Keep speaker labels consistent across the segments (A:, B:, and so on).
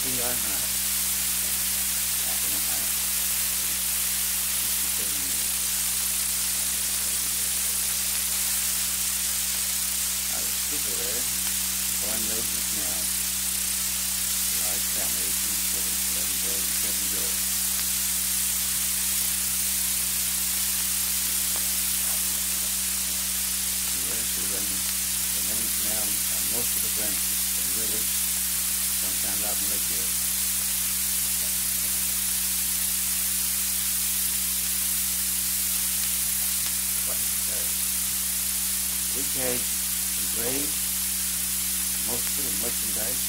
A: I was skipper there, born raised in Canal. Large family, 18 children, seven boys and seven girls. The rest are running the main canal on most of the branches and rivers, sometimes in Lake Erie. We carried grain, mostly merchandise,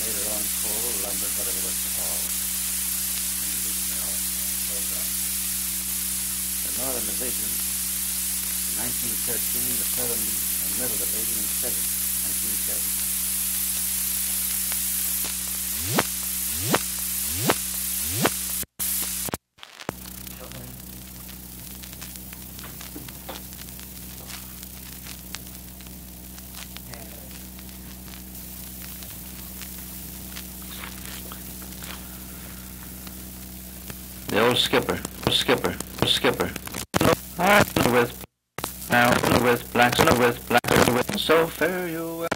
A: later on coal, lumber, whatever it was to haul. The Northern Division, 1913, the Southern and Middle Division in 7, The old skipper, skipper, skipper. With now with blacks and with blacks and with. So fair you.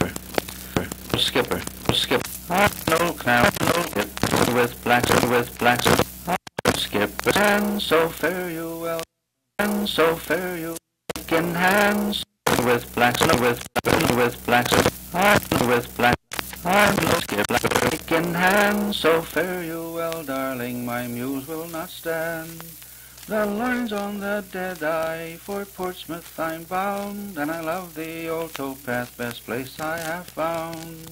A: Old skipper, skipper. Know now no with blacks and with blacks and skipper and so fair you well. And so fair you in hands with blacks and with blacks with blacks and no skip like in hand, so fare you well, darling, my muse will not stand. The lines on the dead eye, for Portsmouth I'm bound, and I love the old towpath, best place I have found.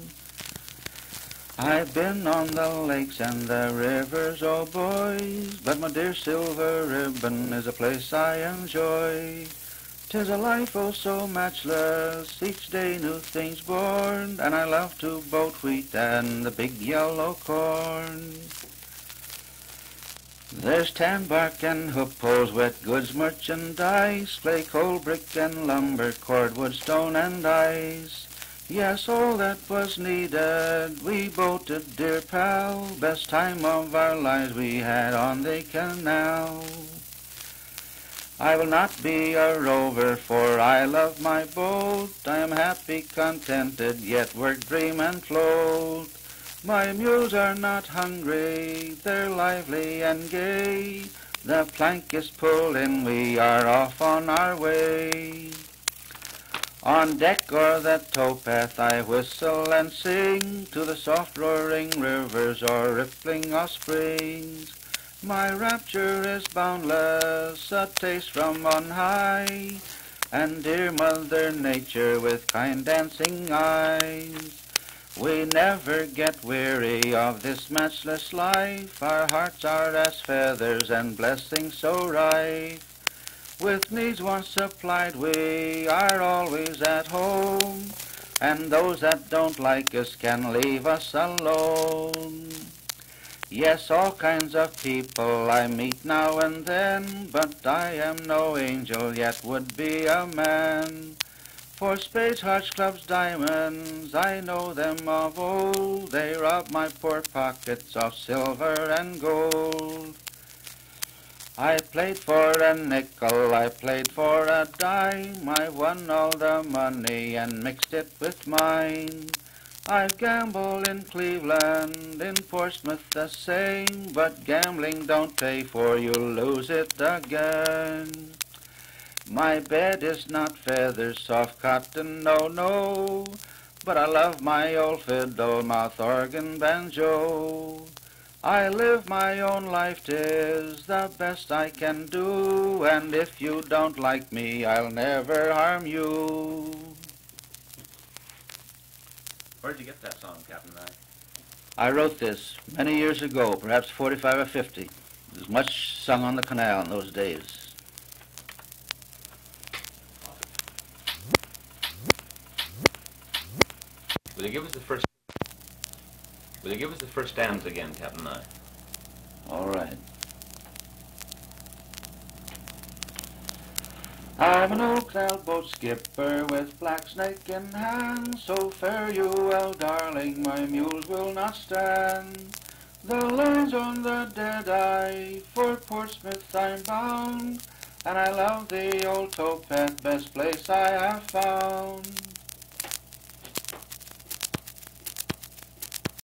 A: I've been on the lakes and the rivers, oh boys, but my dear silver ribbon is a place I enjoy. 'Tis a life oh so matchless, each day new things born, and I love to boat wheat and the big yellow corn. There's tan bark and hook poles, wet goods merchandise, clay, coal, brick and lumber, cordwood, stone and ice. Yes, all that was needed, we boated, dear pal, best time of our lives we had on the canal. I will not be a rover, for I love my boat. I am happy, contented, yet work, dream, and float. My mules are not hungry, they're lively and gay. The plank is pulled in, we are off on our way. On deck or the towpath I whistle and sing to the soft roaring rivers or rippling of springs. My rapture is boundless, a taste from on high, and dear Mother Nature with kind dancing eyes. We never get weary of this matchless life, our hearts are as feathers and blessings so rife. With needs once supplied we are always at home, and those that don't like us can leave us alone. Yes, all kinds of people I meet now and then, but I am no angel, yet would be a man. For spades, hearts, clubs, diamonds, I know them of old. They rob my poor pockets of silver and gold. I played for a nickel, I played for a dime, I won all the money and mixed it with mine. I've gambled in Cleveland, in Portsmouth the same, but gambling don't pay for you'll lose it again. My bed is not feathers, soft cotton, no, no, but I love my old fiddle, mouth organ, banjo. I live my own life, 'tis the best I can do, and if you don't like me, I'll never harm you.
B: Where'd you get that song, Captain Nye?
A: I wrote this many years ago, perhaps 45 or 50. It was much sung on the canal in those days.
B: Will you give us the first? Will you give us the first stanza again, Captain Nye?
A: All right. I'm an old canal boat skipper with black snake in hand, so fare you well, darling, my mules will not stand. The line's on the dead eye, for Portsmouth I'm bound, and I love the old towpath, best place I have found.